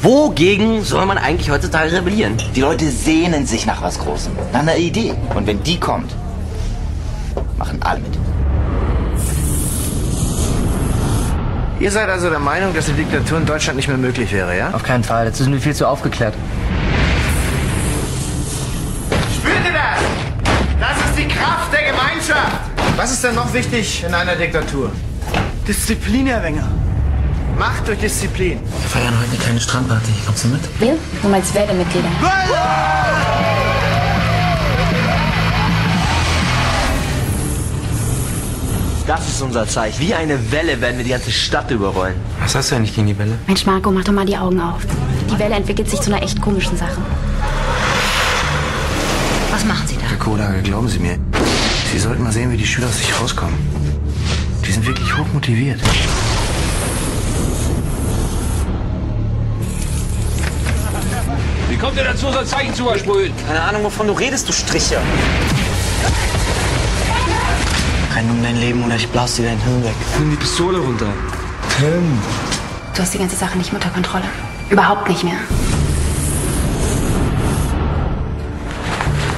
Wogegen soll man eigentlich heutzutage rebellieren? Die Leute sehnen sich nach was Großem, nach einer Idee. Und wenn die kommt, machen alle mit. Ihr seid also der Meinung, dass die Diktatur in Deutschland nicht mehr möglich wäre, ja? Auf keinen Fall. Dazu sind wir viel zu aufgeklärt. Spürt ihr das? Das ist die Kraft der Gemeinschaft. Was ist denn noch wichtig in einer Diktatur? Disziplin, Herr Wenger. Macht durch Disziplin. Wir feiern heute eine kleine Strandparty. Kommst du mit? Wir? Du meinst Wählermitglieder? Das ist unser Zeichen. Wie eine Welle werden wir die ganze Stadt überrollen. Was hast du eigentlich gegen die Welle? Mensch, Marco, mach doch mal die Augen auf. Die Welle entwickelt sich zu einer echt komischen Sache. Was machen Sie da? Herr Kodage, glauben Sie mir, Sie sollten mal sehen, wie die Schüler aus sich rauskommen. Die sind wirklich hochmotiviert. Wie kommt ihr dazu, so ein Zeichen zu versprühen? Keine Ahnung, wovon du redest, du Stricher. Renn um dein Leben oder ich blas dir dein Hirn weg. Nimm die Pistole runter. Tim. Du hast die ganze Sache nicht mehr unter Kontrolle. Überhaupt nicht mehr.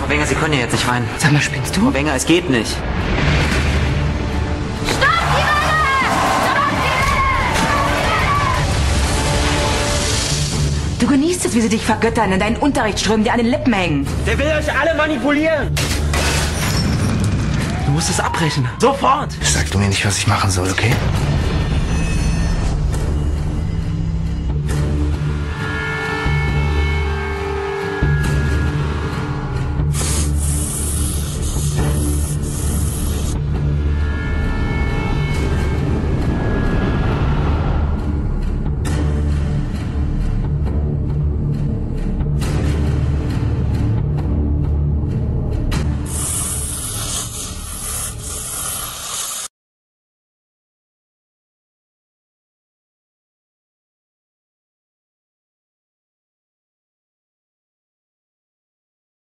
Frau Wenger, Sie können ja jetzt nicht weinen. Sag mal, spinnst du? Frau Wenger, es geht nicht. Du genießt es, wie sie dich vergöttern, in deinen Unterrichtsströmen dir an den Lippen hängen. Der will euch alle manipulieren. Du musst es abbrechen. Sofort. Sag du mir nicht, was ich machen soll, okay?